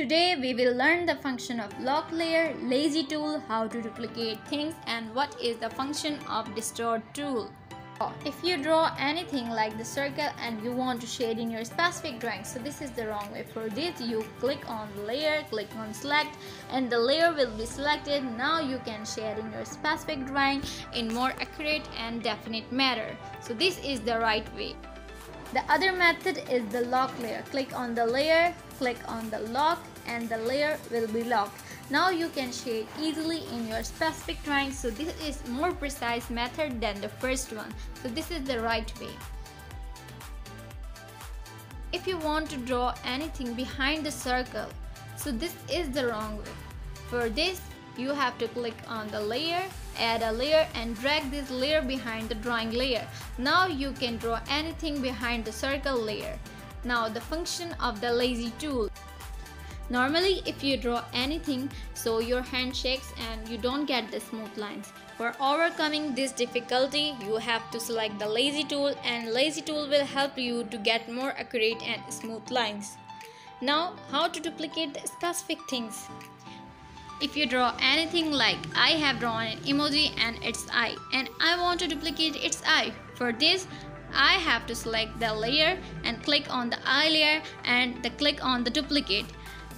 Today we will learn the function of lock layer, lazy tool, how to duplicate things and what is the function of distort tool. If you draw anything like the circle and you want to shade in your specific drawing, so this is the wrong way. For this you click on layer, click on select and the layer will be selected. Now you can shade in your specific drawing in more accurate and definite manner. So this is the right way. The other method is the lock layer. Click on the layer, click on the lock and the layer will be locked. Now you can shade easily in your specific drawing. So this is more precise method than the first one. So this is the right way. If you want to draw anything behind the circle, so this is the wrong way. For this, you have to click on the layer add a layer and drag this layer behind the drawing layer now you can draw anything behind the circle layer now the function of the lazy tool Normally if you draw anything so your hand shakes and you don't get the smooth lines. For overcoming this difficulty you have to select the lazy tool and lazy tool will help you to get more accurate and smooth lines. Now how to duplicate the specific things. If you draw anything like I have drawn an emoji and its eye and I want to duplicate its eye. For this I have to select the layer and click on the eye layer and the click on the duplicate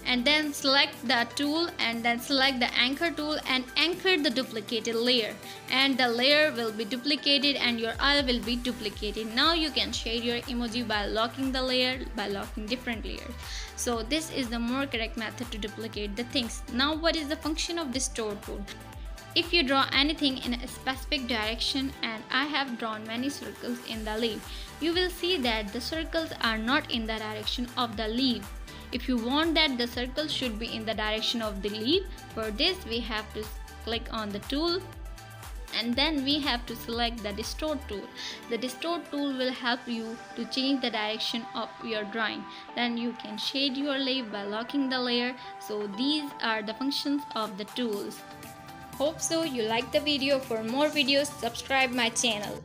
and then select the tool and then select the anchor tool and anchor the duplicated layer. And the layer will be duplicated and your eye will be duplicated. Now you can shade your emoji by locking the layer by locking different layers. So this is the more correct method to duplicate the things. Now what is the function of distort tool if you draw anything in a specific direction and I have drawn many circles in the leaf, you will see that the circles are not in the direction of the leaf. If you want that the circle should be in the direction of the leaf, for this we have to click on the tool. And then we have to select the distort tool. The distort tool will help you to change the direction of your drawing. Then you can shade your leaf by locking the layer. So these are the functions of the tools. Hope so you like the video. For more videos subscribe my channel.